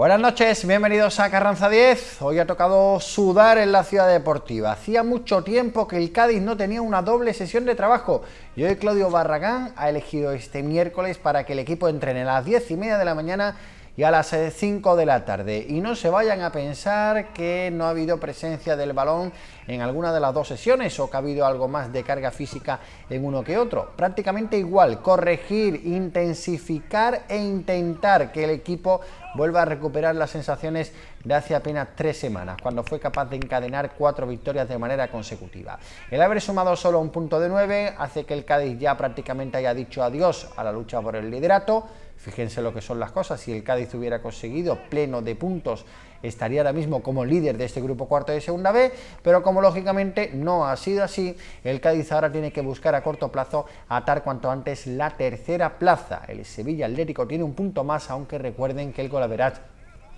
Buenas noches, bienvenidos a Carranza 10. Hoy ha tocado sudar en la ciudad deportiva. Hacía mucho tiempo que el Cádiz no tenía una doble sesión de trabajo y hoy Claudio Barragán ha elegido este miércoles para que el equipo entrene a las 10 y media de la mañana y a las 5 de la tarde. Y no se vayan a pensar que no ha habido presencia del balón en alguna de las dos sesiones o que ha habido algo más de carga física en uno que otro. Prácticamente igual, corregir, intensificar e intentar que el equipo vuelva a recuperar las sensaciones de hace apenas tres semanas, cuando fue capaz de encadenar cuatro victorias de manera consecutiva. El haber sumado solo un punto de nueve hace que el Cádiz ya prácticamente haya dicho adiós a la lucha por el liderato Fíjense lo que son las cosas, si el Cádiz hubiera conseguido pleno de puntos, estaría ahora mismo como líder de este grupo cuarto de segunda B, pero como lógicamente no ha sido así, el Cádiz ahora tiene que buscar a corto plazo atar cuanto antes la tercera plaza. El Sevilla Atlético tiene un punto más, aunque recuerden que el Golaverat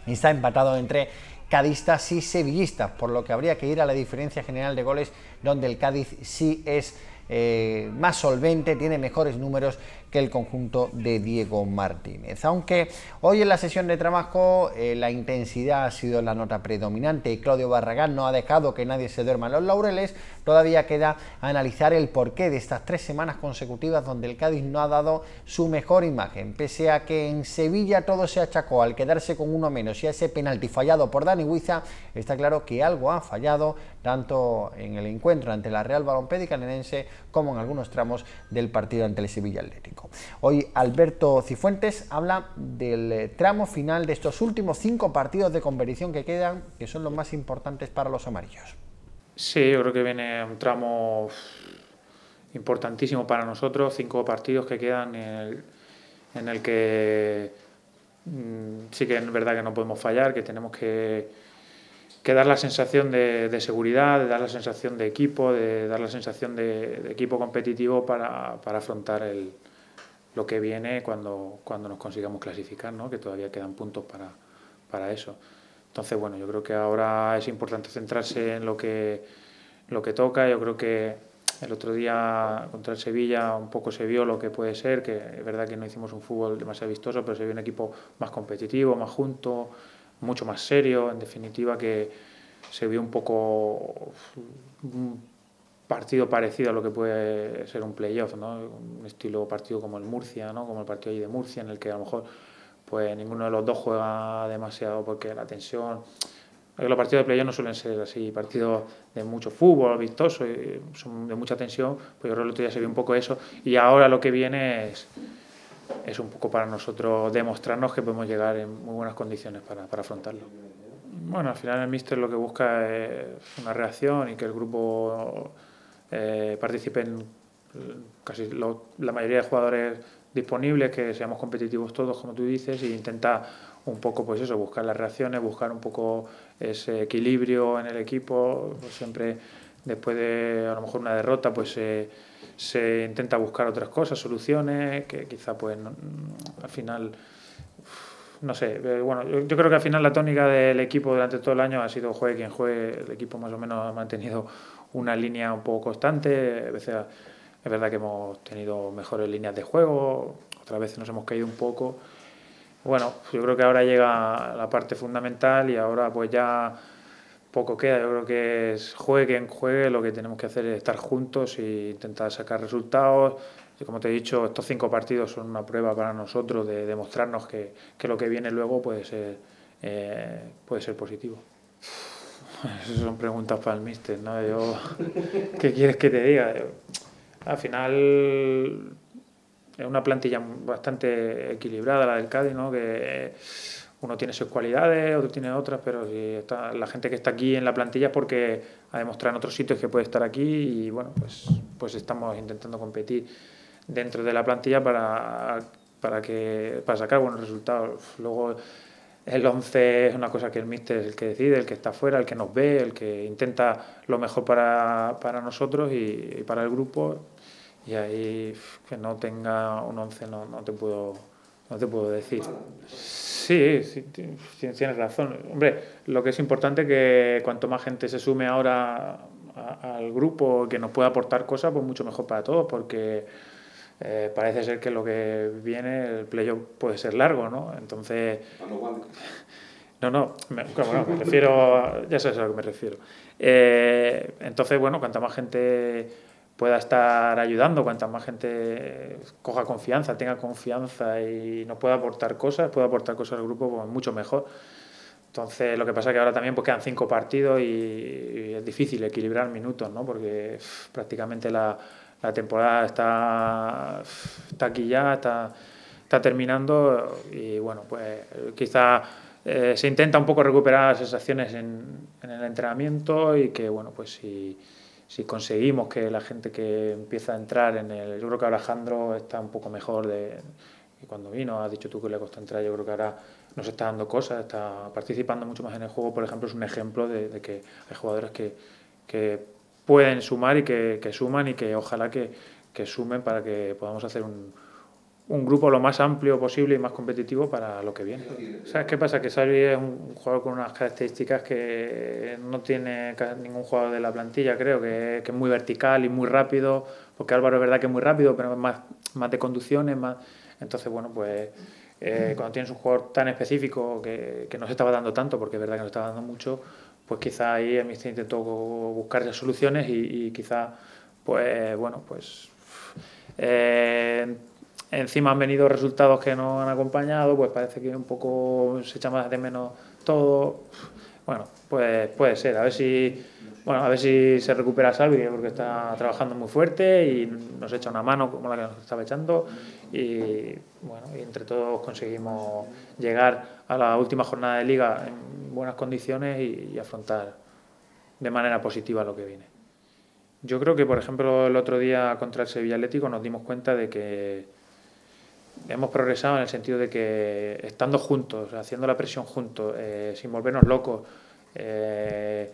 está empatado entre cadistas y sevillistas, por lo que habría que ir a la diferencia general de goles, donde el Cádiz sí es eh, más solvente, tiene mejores números que el conjunto de Diego Martínez. Aunque hoy en la sesión de trabajo eh, la intensidad ha sido la nota predominante y Claudio Barragán no ha dejado que nadie se duerma en los laureles, todavía queda analizar el porqué de estas tres semanas consecutivas donde el Cádiz no ha dado su mejor imagen. Pese a que en Sevilla todo se achacó al quedarse con uno menos y a ese penalti fallado por Dani Huiza, está claro que algo ha fallado tanto en el encuentro ante la Real Balompédica Canenense como en algunos tramos del partido ante el Sevilla Atlético. Hoy Alberto Cifuentes habla del eh, tramo final de estos últimos cinco partidos de competición que quedan, que son los más importantes para los amarillos. Sí, yo creo que viene un tramo importantísimo para nosotros, cinco partidos que quedan en el, que mm, sí que es verdad que no podemos fallar, que tenemos que, dar la sensación de, seguridad, de dar la sensación de equipo, de dar la sensación de, equipo competitivo para afrontar el, lo que viene cuando, cuando nos consigamos clasificar, ¿no? que todavía quedan puntos para, para eso. Entonces, bueno, yo creo que ahora es importante centrarse en lo que, lo que toca. Yo creo que el otro día contra el Sevilla un poco se vio lo que puede ser, que es verdad que no hicimos un fútbol demasiado vistoso, pero se vio un equipo más competitivo, más junto, mucho más serio, en definitiva que se vio un poco partido parecido a lo que puede ser un playoff, ¿no? un estilo partido como el Murcia, ¿no? como el partido ahí de Murcia, en el que a lo mejor pues ninguno de los dos juega demasiado porque la tensión... Los partidos de playoff no suelen ser así, partidos de mucho fútbol, vistoso, son de mucha tensión, pues yo creo que el otro día se vio un poco eso, y ahora lo que viene es, es un poco para nosotros demostrarnos que podemos llegar en muy buenas condiciones para, para afrontarlo. Bueno, al final el míster lo que busca es una reacción y que el grupo eh, participen eh, casi la mayoría de jugadores disponibles, que seamos competitivos todos, como tú dices, e intenta un poco, pues eso, buscar las reacciones, buscar un poco ese equilibrio en el equipo. Pues siempre después de a lo mejor una derrota, pues se intenta buscar otras cosas, soluciones, que quizá pues al final no sé, eh, bueno, yo, creo que al final la tónica del equipo durante todo el año ha sido juegue quien juegue, el equipo más o menos ha mantenido una línea un poco constante, a veces es verdad que hemos tenido mejores líneas de juego, otras veces nos hemos caído un poco. Bueno, yo creo que ahora llega la parte fundamental y ahora pues ya poco queda, yo creo que es juegue quien juegue, lo que tenemos que hacer es estar juntos e intentar sacar resultados, como te he dicho, estos cinco partidos son una prueba para nosotros de demostrarnos que, que lo que viene luego puede ser, eh, puede ser positivo. Esas son preguntas para el míster, ¿no? Yo, ¿Qué quieres que te diga? Al final es una plantilla bastante equilibrada la del Cádiz, ¿no? Que uno tiene sus cualidades, otro tiene otras, pero si está, la gente que está aquí en la plantilla es porque ha demostrado en otros sitios que puede estar aquí y bueno, pues, pues estamos intentando competir dentro de la plantilla para, para, que, para sacar buenos resultados. Luego el 11 es una cosa que el míster es el que decide, el que está fuera, el que nos ve, el que intenta lo mejor para, para nosotros y, para el grupo. Y ahí que no tenga un 11 no, no, te puedo, no te puedo decir. Sí, sí, tienes razón. Hombre, lo que es importante es que cuanto más gente se sume ahora al grupo que nos pueda aportar cosas, pues mucho mejor para todos, porque eh, parece ser que lo que viene, el playoff puede ser largo, ¿no? Entonces, No, no, me, me refiero, ya sabes a lo que me refiero. Eh, entonces, bueno, cuanta más gente pueda estar ayudando, cuanta más gente coja confianza, tenga confianza y nos pueda aportar cosas, pueda aportar cosas al grupo, pues mucho mejor. Entonces, lo que pasa es que ahora también pues, quedan cinco partidos y, es difícil equilibrar minutos, ¿no? Porque prácticamente la, la, temporada está, está aquí ya, está, está terminando y bueno, pues quizá eh, se intenta un poco recuperar las sensaciones en, en, el entrenamiento y que bueno, pues si, si conseguimos que la gente que empieza a entrar en el... Yo creo que Alejandro está un poco mejor de... Y cuando vino, has dicho tú que le costó entrar, yo creo que ahora nos está dando cosas, está participando mucho más en el juego, por ejemplo, es un ejemplo de, que hay jugadores que, que pueden sumar y que, que, suman y que ojalá que, que sumen para que podamos hacer un, un grupo lo más amplio posible y más competitivo para lo que viene. ¿Sabes qué pasa? Que Salvi es un jugador con unas características que no tiene ningún jugador de la plantilla, creo, que, que es muy vertical y muy rápido, porque Álvaro es verdad que es muy rápido, pero más, más de conducciones, más... Entonces, bueno, pues eh, cuando tienes un jugador tan específico que, que no se estaba dando tanto, porque es verdad que no estaba dando mucho, pues quizá ahí Mister intentó buscar soluciones y, y quizá, pues bueno, pues eh, encima han venido resultados que no han acompañado, pues parece que un poco se echa más de menos todo. Bueno, pues puede ser, a ver si bueno, a ver si se recupera Salvi, porque está trabajando muy fuerte y nos echa una mano como la que nos estaba echando. Y bueno, y entre todos conseguimos llegar a la última jornada de liga en buenas condiciones y, afrontar de manera positiva lo que viene. Yo creo que, por ejemplo, el otro día contra el Sevilla Atlético nos dimos cuenta de que hemos progresado en el sentido de que estando juntos, haciendo la presión juntos, eh, sin volvernos locos, eh,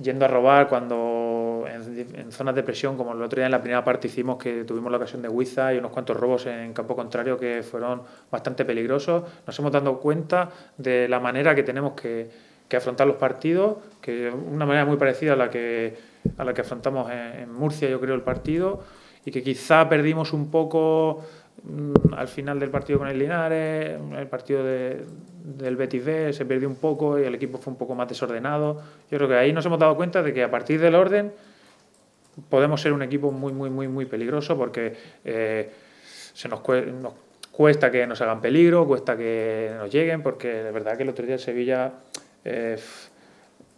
yendo a robar cuando en, zonas de presión, como el otro día en la primera parte hicimos, que tuvimos la ocasión de Huiza y unos cuantos robos en campo contrario que fueron bastante peligrosos, nos hemos dado cuenta de la manera que tenemos que, que afrontar los partidos, que una manera muy parecida a la que, a la que afrontamos en, Murcia, yo creo, el partido, y que quizá perdimos un poco al final del partido con el Linares, el partido de, del Betis B se perdió un poco y el equipo fue un poco más desordenado. Yo creo que ahí nos hemos dado cuenta de que a partir del orden podemos ser un equipo muy, muy, muy, muy peligroso porque eh, se nos, cuesta que nos hagan peligro, cuesta que nos lleguen, porque de verdad que el otro día en Sevilla eh,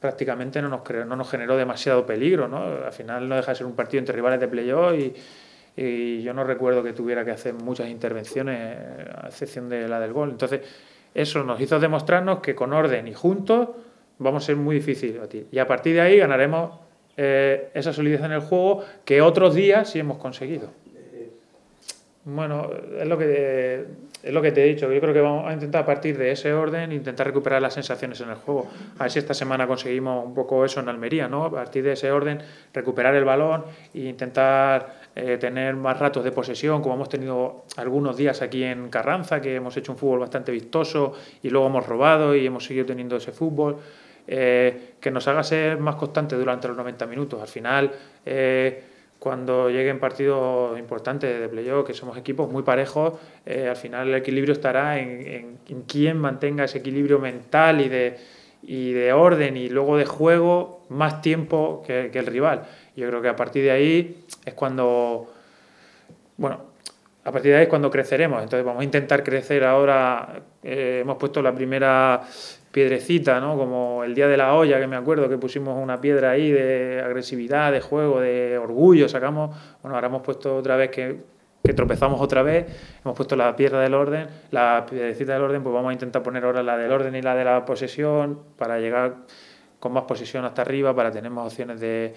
prácticamente no nos, no nos generó demasiado peligro. ¿no? Al final no deja de ser un partido entre rivales de playoff y, y yo no recuerdo que tuviera que hacer muchas intervenciones, a excepción de la del gol. Entonces, eso nos hizo demostrarnos que con orden y juntos vamos a ser muy difíciles Y a partir de ahí ganaremos eh, esa solidez en el juego que otros días sí hemos conseguido. Bueno, es lo que es lo que te he dicho. Yo creo que vamos a intentar a partir de ese orden intentar recuperar las sensaciones en el juego. A ver si esta semana conseguimos un poco eso en Almería, ¿no? A partir de ese orden recuperar el balón e intentar eh, tener más ratos de posesión, como hemos tenido algunos días aquí en Carranza, que hemos hecho un fútbol bastante vistoso y luego hemos robado y hemos seguido teniendo ese fútbol, eh, que nos haga ser más constantes durante los 90 minutos. Al final, eh, cuando lleguen partidos importantes de playoff, que somos equipos muy parejos, al final el equilibrio estará en, en, quién mantenga ese equilibrio mental y de, y de orden y luego de juego más tiempo que, que el rival. Yo creo que a partir de ahí es cuando, bueno, a partir de ahí es cuando creceremos. Entonces vamos a intentar crecer ahora. Eh, hemos puesto la primera piedrecita, ¿no? Como el día de la olla, que me acuerdo que pusimos una piedra ahí de agresividad, de juego, de orgullo. Sacamos, bueno, ahora hemos puesto otra vez que, que tropezamos otra vez, hemos puesto la piedra del orden, la piedrecita del orden, pues vamos a intentar poner ahora la del orden y la de la posesión para llegar con más posesión hasta arriba, para tener más opciones de,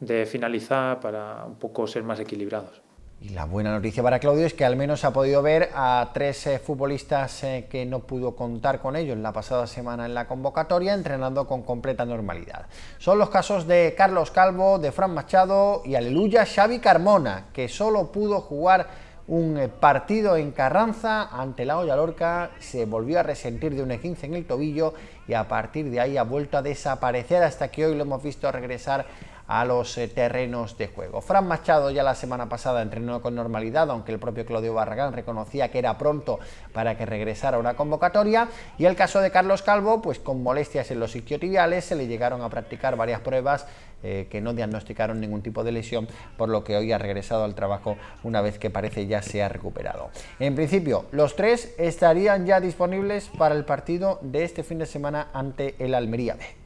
de finalizar para un poco ser más equilibrados. Y la buena noticia para Claudio es que al menos ha podido ver a tres eh, futbolistas eh, que no pudo contar con ellos la pasada semana en la convocatoria, entrenando con completa normalidad. Son los casos de Carlos Calvo, de Fran Machado y aleluya Xavi Carmona, que solo pudo jugar un eh, partido en Carranza ante la Olla Lorca, se volvió a resentir de un 15 en el tobillo y a partir de ahí ha vuelto a desaparecer hasta que hoy lo hemos visto regresar a los eh, terrenos de juego. Fran Machado ya la semana pasada entrenó con normalidad, aunque el propio Claudio Barragán reconocía que era pronto para que regresara a una convocatoria. Y el caso de Carlos Calvo, pues con molestias en los isquiotibiales, se le llegaron a practicar varias pruebas eh, que no diagnosticaron ningún tipo de lesión, por lo que hoy ha regresado al trabajo una vez que parece ya se ha recuperado. En principio, los tres estarían ya disponibles para el partido de este fin de semana ante el Almería B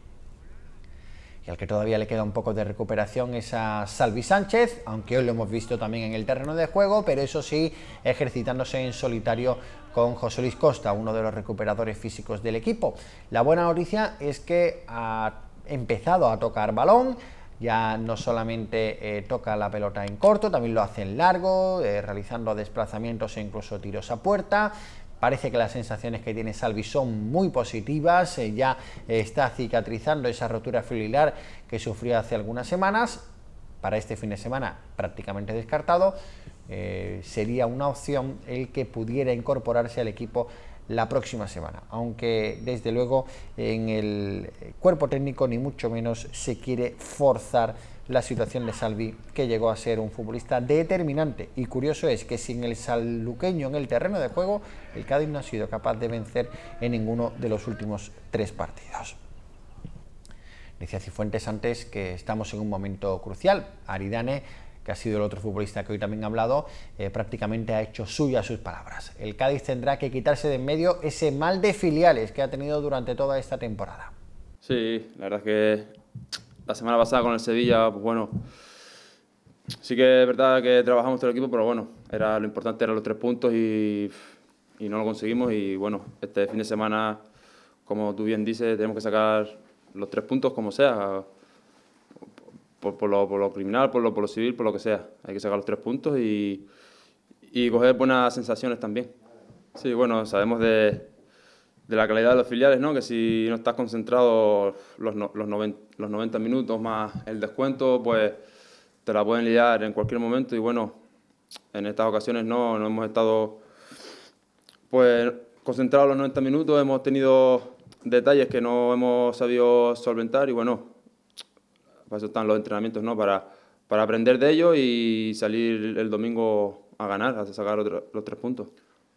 y al que todavía le queda un poco de recuperación es a Salvi Sánchez, aunque hoy lo hemos visto también en el terreno de juego, pero eso sí, ejercitándose en solitario con José Luis Costa, uno de los recuperadores físicos del equipo. La buena noticia es que ha empezado a tocar balón, ya no solamente eh, toca la pelota en corto, también lo hace en largo, eh, realizando desplazamientos e incluso tiros a puerta. Parece que las sensaciones que tiene Salvi son muy positivas, eh, ya está cicatrizando esa rotura fibrilar que sufrió hace algunas semanas. Para este fin de semana prácticamente descartado, eh, sería una opción el que pudiera incorporarse al equipo la próxima semana, aunque desde luego en el cuerpo técnico ni mucho menos se quiere forzar la situación de Salvi, que llegó a ser un futbolista determinante. Y curioso es que sin el salluqueño en el terreno de juego, el Cádiz no ha sido capaz de vencer en ninguno de los últimos tres partidos. Decía Cifuentes antes que estamos en un momento crucial. Aridane, que ha sido el otro futbolista que hoy también ha hablado, eh, prácticamente ha hecho suya sus palabras. El Cádiz tendrá que quitarse de en medio ese mal de filiales que ha tenido durante toda esta temporada. Sí, la verdad que la semana pasada con el Sevilla, pues bueno, sí que es verdad que trabajamos todo el equipo, pero bueno, era, lo importante eran los tres puntos y, y no lo conseguimos. Y bueno, este fin de semana, como tú bien dices, tenemos que sacar los tres puntos como sea, por, por, lo, por lo, criminal, por lo, por lo civil, por lo que sea. Hay que sacar los tres puntos y, y coger buenas sensaciones también. Sí, bueno, sabemos de, de la calidad de los filiales, ¿no? que si no estás concentrado los, los, 90, los 90 minutos más el descuento, pues te la pueden liar en cualquier momento y bueno, en estas ocasiones no, no hemos estado pues concentrados los 90 minutos, hemos tenido detalles que no hemos sabido solventar y bueno, para eso están los entrenamientos, ¿no? para, para aprender de ellos y salir el domingo a ganar, a sacar los tres puntos.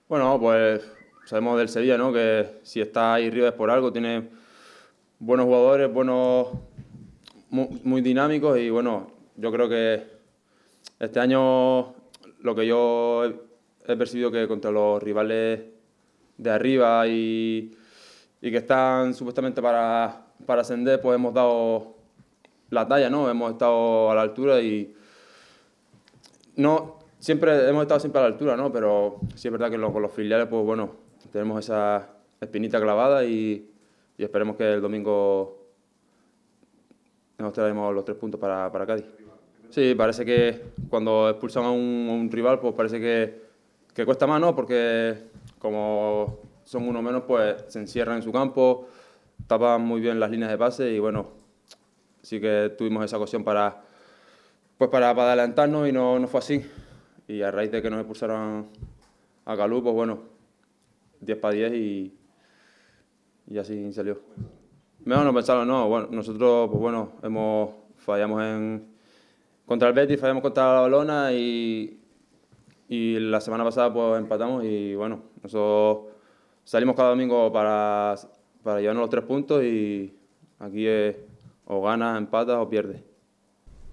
Bueno, pues sabemos del Sevilla, ¿no? Que si está ahí arriba es por algo, tiene buenos jugadores, buenos, muy, dinámicos y bueno, yo creo que este año lo que yo he, percibido que contra los rivales de arriba y, y que están supuestamente para, para ascender, pues hemos dado la talla, ¿no? Hemos estado a la altura y no siempre hemos estado siempre a la altura, ¿no? Pero sí es verdad que con los filiales, pues bueno, tenemos esa espinita clavada y, esperemos que el domingo nos traemos los tres puntos para, para Cádiz. Sí, parece que cuando expulsan a un, rival, pues parece que, que, cuesta más, ¿no? Porque como son uno menos, pues se encierran en su campo, tapan muy bien las líneas de pase y bueno, sí que tuvimos esa ocasión para, pues para, para adelantarnos y no, no fue así. Y a raíz de que nos expulsaron a Calú, pues bueno, 10 para 10 y, y así salió. Mejor no pensarlo, no. Bueno, nosotros, pues bueno, hemos, fallamos en, contra el Betis, fallamos contra la Balona y, y la semana pasada pues empatamos y bueno, nosotros salimos cada domingo para, para llevarnos los tres puntos y aquí es o ganas, empatas o pierdes.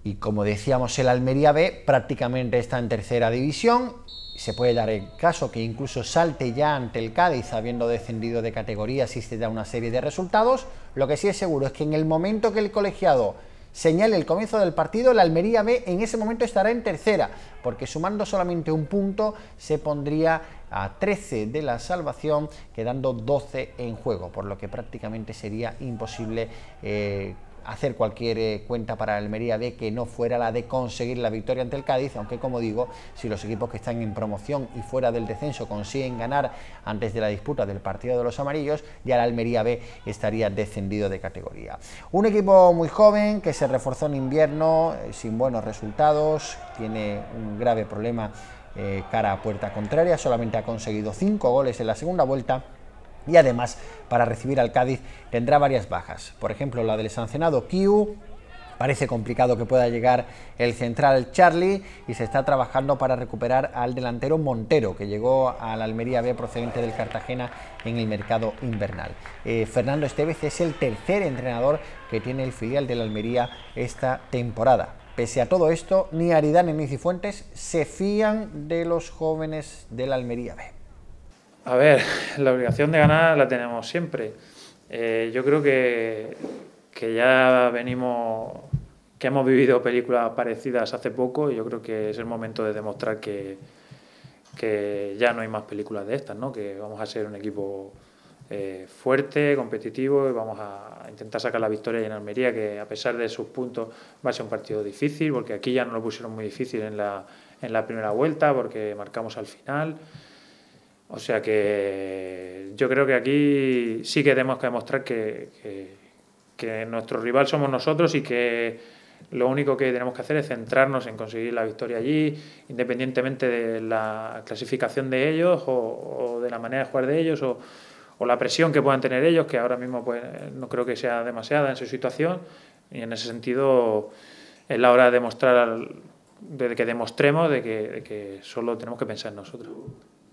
Y como decíamos, el Almería B prácticamente está en tercera división se puede dar el caso que incluso salte ya ante el Cádiz habiendo descendido de categoría si se da una serie de resultados. Lo que sí es seguro es que en el momento que el colegiado señale el comienzo del partido, la Almería B en ese momento estará en tercera, porque sumando solamente un punto se pondría a 13 de la salvación, quedando 12 en juego, por lo que prácticamente sería imposible eh, hacer cualquier eh, cuenta para Almería B que no fuera la de conseguir la victoria ante el Cádiz, aunque como digo, si los equipos que están en promoción y fuera del descenso consiguen ganar antes de la disputa del partido de los amarillos, ya el Almería B estaría descendido de categoría. Un equipo muy joven que se reforzó en invierno eh, sin buenos resultados, tiene un grave problema eh, cara a puerta contraria, solamente ha conseguido cinco goles en la segunda vuelta y además para recibir al Cádiz tendrá varias bajas. Por ejemplo, la del sancionado Kiu, Parece complicado que pueda llegar el central Charlie y se está trabajando para recuperar al delantero Montero, que llegó a la Almería B procedente del Cartagena en el mercado invernal. Eh, Fernando Estevez es el tercer entrenador que tiene el filial de la Almería esta temporada. Pese a todo esto, ni Aridane ni Cifuentes se fían de los jóvenes de la Almería B. A ver, la obligación de ganar la tenemos siempre. Eh, yo creo que, que ya venimos, que hemos vivido películas parecidas hace poco y yo creo que es el momento de demostrar que, que ya no hay más películas de estas, ¿no? que vamos a ser un equipo eh, fuerte, competitivo y vamos a intentar sacar la victoria en Almería, que a pesar de sus puntos va a ser un partido difícil, porque aquí ya no lo pusieron muy difícil en la, en la primera vuelta, porque marcamos al final. O sea que yo creo que aquí sí que tenemos que demostrar que, que, que nuestro rival somos nosotros y que lo único que tenemos que hacer es centrarnos en conseguir la victoria allí, independientemente de la clasificación de ellos o, de la manera de jugar de ellos o, o la presión que puedan tener ellos, que ahora mismo pues, no creo que sea demasiada en su situación, y en ese sentido es la hora de demostrar, de que demostremos de que, de que solo tenemos que pensar en nosotros.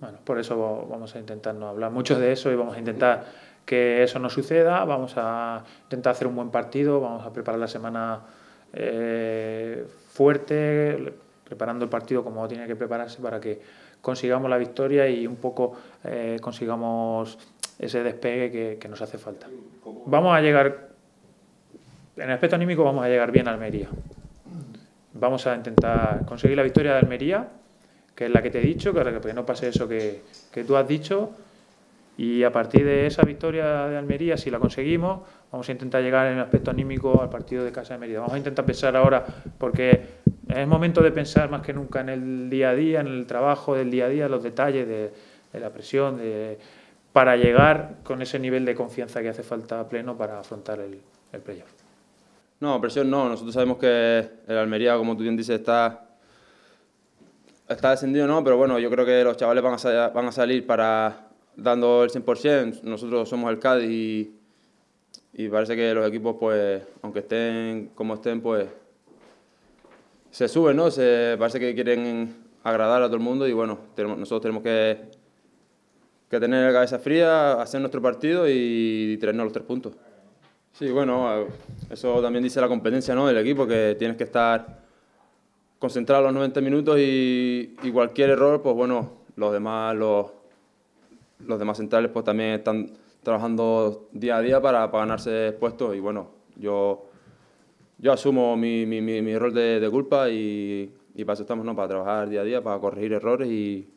Bueno, por eso vamos a intentar no hablar mucho de eso y vamos a intentar que eso no suceda, vamos a intentar hacer un buen partido, vamos a preparar la semana eh, fuerte, preparando el partido como tiene que prepararse para que consigamos la victoria y un poco eh, consigamos ese despegue que, que, nos hace falta. Vamos a llegar, en el aspecto anímico vamos a llegar bien a Almería. Vamos a intentar conseguir la victoria de Almería, que es la que te he dicho, que, que no pase eso que, que tú has dicho, y a partir de esa victoria de Almería, si la conseguimos, vamos a intentar llegar en el aspecto anímico al partido de Casa de Mérida. Vamos a intentar pensar ahora, porque es momento de pensar más que nunca en el día a día, en el trabajo del día a día, los detalles de, de la presión, de, para llegar con ese nivel de confianza que hace falta pleno para afrontar el, el playoff. No, presión no. Nosotros sabemos que el Almería, como tú bien dices, está, está descendido, ¿no? Pero bueno, yo creo que los chavales van a, van a salir para dando el 100%. Nosotros somos el Cádiz y, y parece que los equipos, pues, aunque estén como estén, pues se suben, ¿no? Se, parece que quieren agradar a todo el mundo y bueno, tenemos, nosotros tenemos que que tener la cabeza fría, hacer nuestro partido y traernos los tres puntos. Sí, bueno, eso también dice la competencia ¿no? del equipo, que tienes que estar concentrado los 90 minutos y, cualquier error, pues bueno, los demás, los, los demás centrales pues también están trabajando día a día para, para ganarse puestos y bueno, yo, yo asumo mi, mi, mi, mi rol de, de, culpa y, y para eso estamos, ¿no? para trabajar día a día, para corregir errores y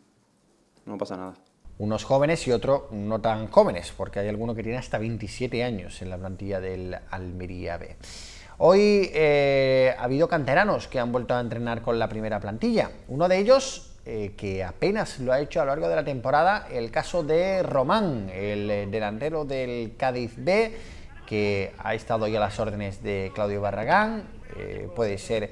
no pasa nada unos jóvenes y otros no tan jóvenes, porque hay alguno que tiene hasta 27 años en la plantilla del Almería B. Hoy eh, ha habido canteranos que han vuelto a entrenar con la primera plantilla. Uno de ellos, eh, que apenas lo ha hecho a lo largo de la temporada, el caso de Román, el eh, delantero del Cádiz B, que ha estado ya a las órdenes de Claudio Barragán, puede ser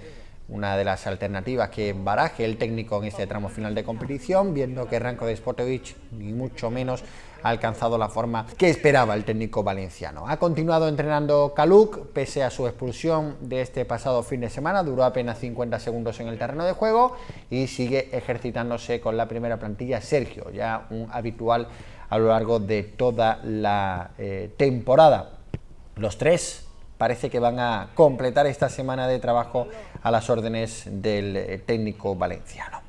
una de las alternativas que baraje el técnico en este tramo final de competición, viendo que Ranko de Spotovic ni mucho menos alcanzado la forma que esperaba el técnico valenciano. Ha continuado entrenando Kaluk pese a su expulsión de este pasado fin de semana, duró apenas 50 segundos en el terreno de juego y sigue ejercitándose con la primera plantilla Sergio, ya un habitual a lo largo de toda la eh, temporada. Los tres parece que van a completar esta semana de trabajo a las órdenes del eh, técnico valenciano.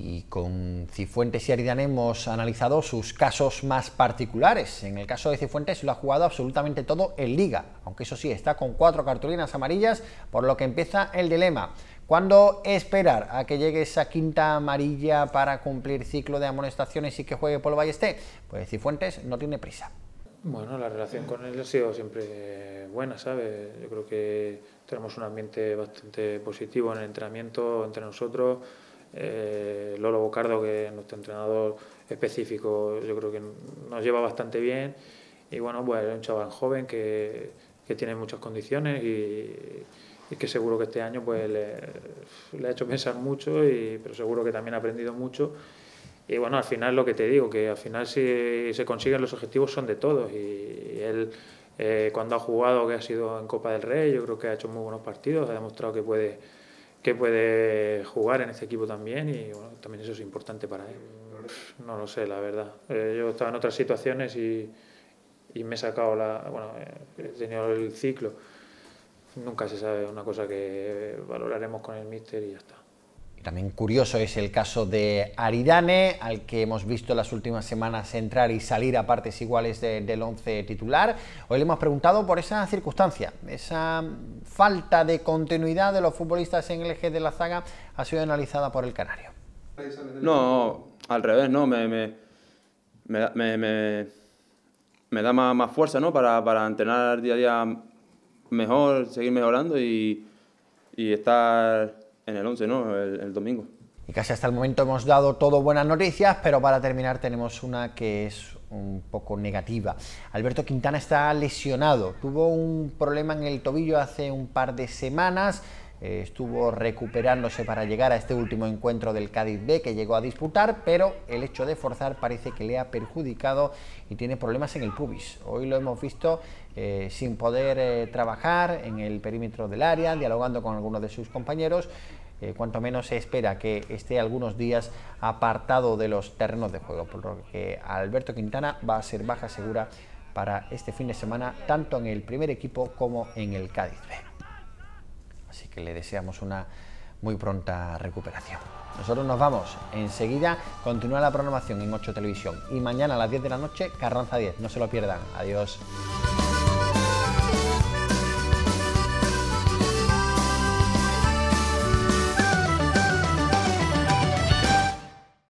Y con Cifuentes y Aridane hemos analizado sus casos más particulares. En el caso de Cifuentes lo ha jugado absolutamente todo en liga, aunque eso sí, está con cuatro cartulinas amarillas, por lo que empieza el dilema. ¿Cuándo esperar a que llegue esa quinta amarilla para cumplir ciclo de amonestaciones y que juegue el Ballesté? Pues Cifuentes no tiene prisa. Bueno, la relación con él ha sido siempre buena, ¿sabes? Yo creo que tenemos un ambiente bastante positivo en el entrenamiento entre nosotros. Eh, Lolo Bocardo, que es nuestro entrenador específico, yo creo que nos lleva bastante bien. Y bueno, pues es un chaval joven que, que tiene muchas condiciones y, que seguro que este año pues le, le ha hecho pensar mucho, y, pero seguro que también ha aprendido mucho y bueno, al final lo que te digo, que al final si se consiguen los objetivos son de todos y él eh, cuando ha jugado, que ha sido en Copa del Rey, yo creo que ha hecho muy buenos partidos, ha demostrado que puede, que puede jugar en este equipo también y bueno, también eso es importante para él. No lo sé, la verdad. Eh, yo estaba en otras situaciones y, y me he sacado la. Bueno, he tenido el ciclo. Nunca se sabe, una cosa que valoraremos con el míster y ya está. También curioso es el caso de Aridane, al que hemos visto las últimas semanas entrar y salir a partes iguales del once titular. Hoy le hemos preguntado por esa circunstancia, esa falta de continuidad de los futbolistas en el eje de la zaga ha sido analizada por el Canario. No, al revés, no, me, me, me, da más, más fuerza ¿no? para, para entrenar día a día mejor, seguir mejorando y, y estar en el 11, ¿no? El, domingo. Y casi hasta el momento hemos dado todo buenas noticias, pero para terminar tenemos una que es un poco negativa. Alberto Quintana está lesionado, tuvo un problema en el tobillo hace un par de semanas, eh, estuvo recuperándose para llegar a este último encuentro del Cádiz B que llegó a disputar, pero el hecho de forzar parece que le ha perjudicado y tiene problemas en el pubis. Hoy lo hemos visto eh, sin poder eh, trabajar en el perímetro del área, dialogando con algunos de sus compañeros. cuanto menos se espera que esté algunos días apartado de los terrenos de juego, por lo que Alberto Quintana va a ser baja segura para este fin de semana, tanto en el primer equipo como en el Cádiz B. Así que le deseamos una muy pronta recuperación. Nosotros nos vamos enseguida, continúa la programación en 8 Televisión y mañana a las 10 de la noche Carranza 10, no se lo pierdan. Adiós.